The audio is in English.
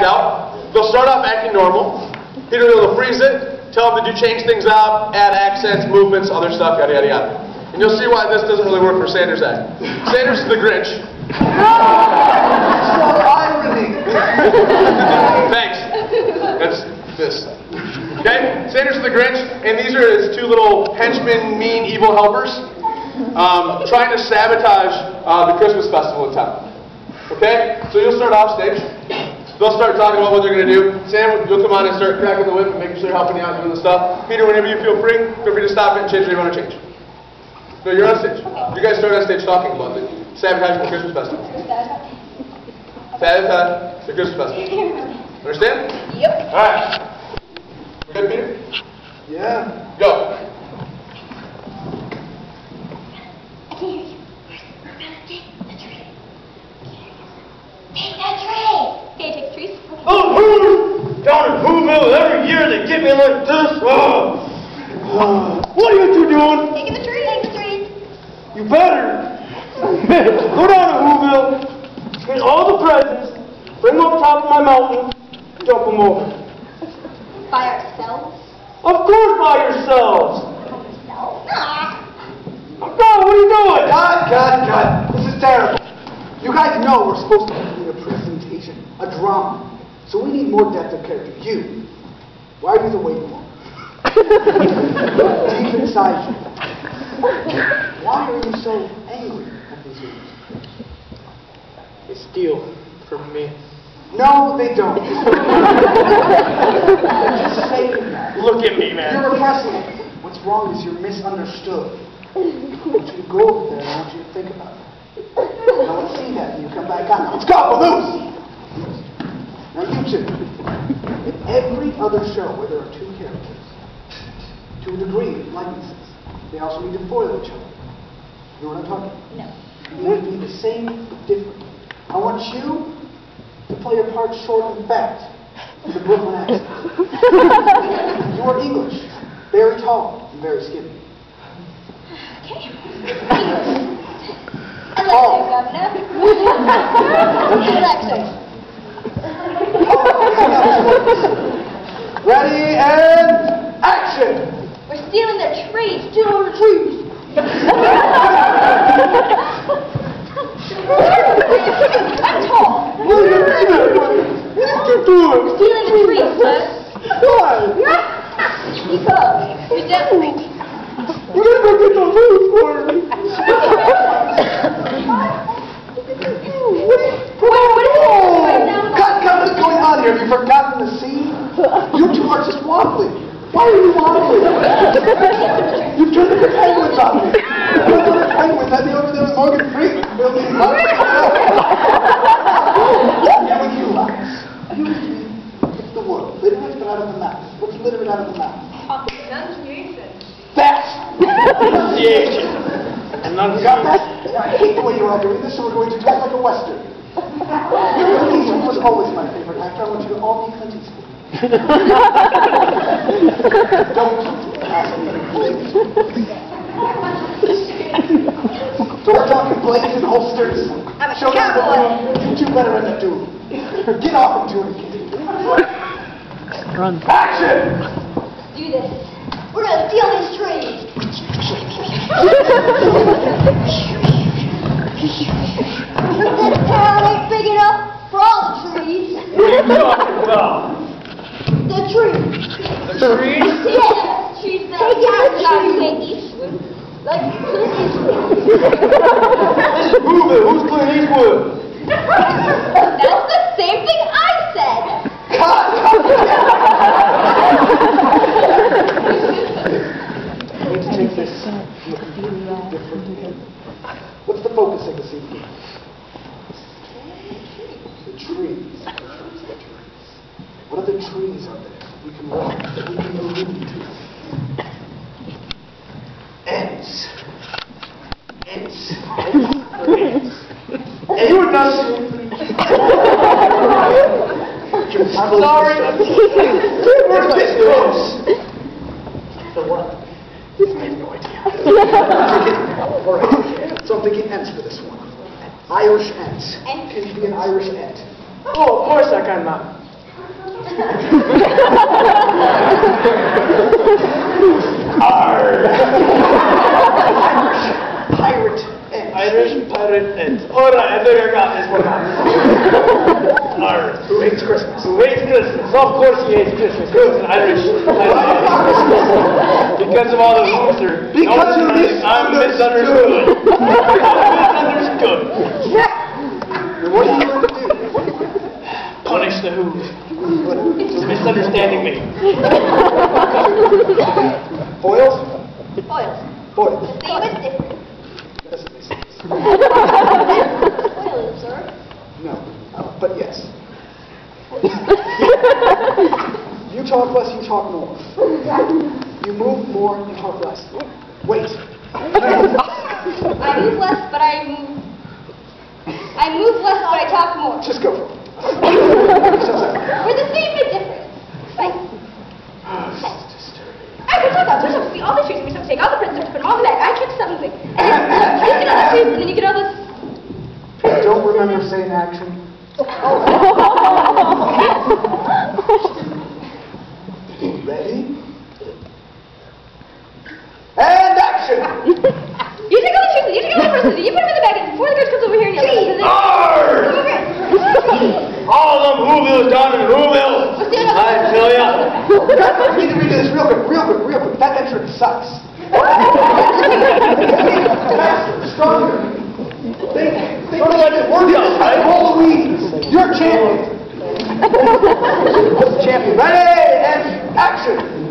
out. They'll start off acting normal. Peter will freeze it, tell them to do change things up, add accents, movements, other stuff, yada yada yada. And you'll see why this doesn't really work for Sanders' act. Sanders is the Grinch. So irony. Thanks. That's this. Okay? Sanders is the Grinch, and these are his two little henchmen, mean, evil helpers, um, trying to sabotage uh, the Christmas festival in town. Okay? So you'll start off stage. They'll start talking about what they're going to do. Sam, you'll come on and start cracking the whip and making sure you're helping you out doing the stuff. Peter, whenever you feel free, feel free to stop it and change what you want to change. No, you're on stage. You guys start on stage talking about it. Sabotaging the Christmas festival. Sabotage the Christmas festival. Understand? Yep. All right. We Good, Peter? Yeah. Go. I can hear you. We're gonna take the tree. Take that tree. Okay, take the trees. Oh, who? Down in Whoville, every year they get me like this. Oh. What are you two doing? Taking the tree. Take the trees. You better. Go down to Whoville, get all the presents, bring them up top of my mountain, dump them over. By ourselves. Of course by yourselves. Ourselves. Ah. Go, what are you doing? Cut, cut, cut. This is terrible. You guys know we're supposed to be doing a presentation, a drama. So we need more depth of character. You. Why are you the way you are? Deep inside you. Why are you so angry at these things? They steal from me. No, they don't. Just saying that. Look at me, man. You're repressing it. What's wrong is you're misunderstood. I want you to go over there and I want you to think about it. Now let's see that and you come back on. Let's go, loose! Now you two, in every other show where there are two characters, to a degree, likenesses, they also need to foil each other. You know what I'm talking about? No. They need to be the same but different. I want you to play a part short and fat with a Brooklyn accent. you are English, very tall and very skinny. Okay. That, Governor. Relaxing. Ready and action! We're stealing their trees. Stealing their trees. I'm tall. What are you doing? What are you doing? Stealing the trees, sir. Why? Because we definitely. You're gonna go get the food for me. Wait, what is this right now? Cut, cut, what's going on here? Have you forgotten the scene? You two are just wobbling. Why are you wobbling? You've turned into penguins on me. You're little penguins. I'd be over there with Morgan Freeman building up. You and you, Alex. You. It's the world. Literate but out of the mouth. What's literate out of the mouth? That! Pronunciation. You got that? I hate the way you're all doing this, so we're going to it like a Western. Clint Eastwood was always my favorite actor. I want you to all be Clint Eastwood. Don't ask me, please. So we're talking blades and holsters. I'm a Show cowboy. You two better up doing it. Get off and do it. Run. Action! Do this. We're gonna steal these trees. this town ain't big enough for all the trees. What are you talking about? The trees. The trees? Yes, trees that are Clint Eastwood. Like Clint Eastwood. This is Whoville. Who's Clint Eastwood? That's the same thing I said. I need to take this from a completely different angle. What's the focus of this evening? The trees. The trees, the trees. What other trees are there we can walk, that we can allude to? Ants. Ants. Ants. You were done. I'm sorry. Where's this goes? The what? I have no idea. All right. So I'm thinking ants for this one. Irish ants. Ants. Can you be an Irish ant? Oh, of course I can, man. Pirate ends. Irish pirate ends. Alright, I think I got this one. Alright. Who hates Christmas? Who hates Christmas? Of course he hates Christmas. Because an Irish pirate. Because of all the loser. Because you I'm misunderstood. misunderstood. I'm misunderstood. What are you going to do? Punish the Who. For misunderstanding me. Foils? Foils. Foils. The same is different. Doesn't make sense. Foils, sir. No, Uh, but yes. You talk less, you talk more. You move more, you talk less. Wait. I move less, but I move. I move less, but I talk more. Just go for it. We're the same but different. Right. I can talk about there's supposed all the trees, and we're to take all the presents, put them all in the bag. I check something. And then you get all the trees, and then you get all this. Don't remember saying action. Ready? And action! You take all the trees, and you take all the presents, and you put them in the bag, and before the ghost comes over here and yells at us, and then. Arr! Come over here. All them Whovilles down in Whoville. What's the other? I tell ya. Guys, we need to redo this real quick, real quick, real quick. That entrance sucks. Faster, stronger. Think, think Sort of like a workout, right? Halloween. You're champion. champion. Ready and action.